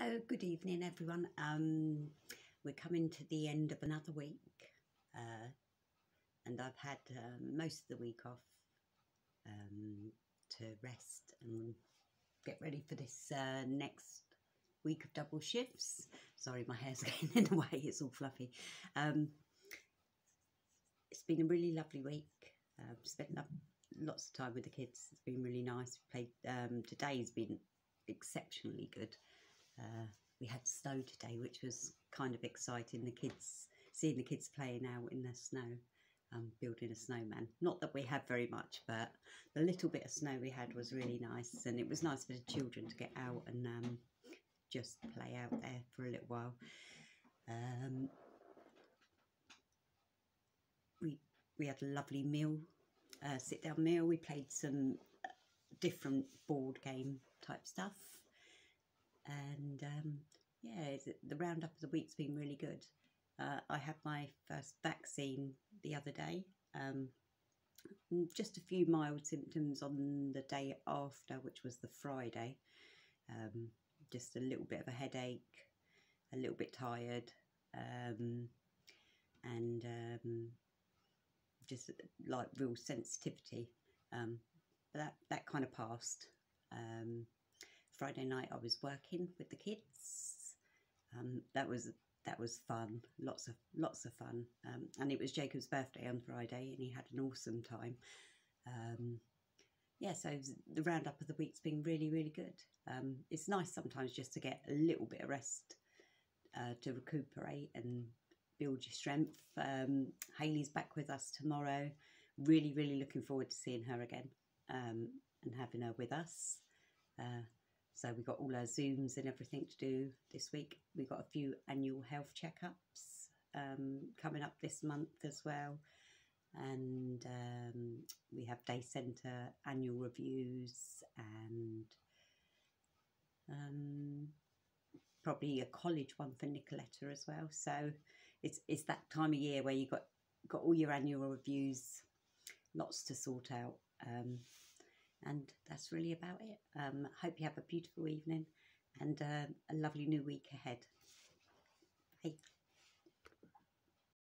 Hello, good evening, everyone. Um, we're coming to the end of another week, uh, and I've had um, most of the week off um, to rest and get ready for this uh, next week of double shifts. Sorry, my hair's getting in the way; it's all fluffy. Um, it's been a really lovely week. Uh, spent lots of time with the kids. It's been really nice. Played um, today's been exceptionally good. We had snow today, which was kind of exciting. The kids, seeing the kids playing out in the snow, um, building a snowman. Not that we had very much, but the little bit of snow we had was really nice, and it was nice for the children to get out and um, just play out there for a little while. Um, we we had a lovely meal, uh, sit down meal. We played some uh, different board game type stuff and um, yeah, the roundup of the week's been really good. Uh, I had my first vaccine the other day. Um, just a few mild symptoms on the day after, which was the Friday. Um, just a little bit of a headache, a little bit tired, um, and um, just like real sensitivity. Um, but that that kind of passed. Friday night I was working with the kids. Um, that was that was fun, lots of lots of fun, um, and it was Jacob's birthday on Friday, and he had an awesome time. Um, yeah, so the roundup of the week's been really really good. Um, it's nice sometimes just to get a little bit of rest uh, to recuperate and build your strength. Um, Haley's back with us tomorrow. Really really looking forward to seeing her again um, and having her with us. Uh, so we've got all our Zooms and everything to do this week. We've got a few annual health checkups um, coming up this month as well. And um, we have day centre annual reviews and um, probably a college one for Nicoletta as well. So it's it's that time of year where you got got all your annual reviews, lots to sort out. Um, and that's really about it. Um, hope you have a beautiful evening and uh, a lovely new week ahead. Bye.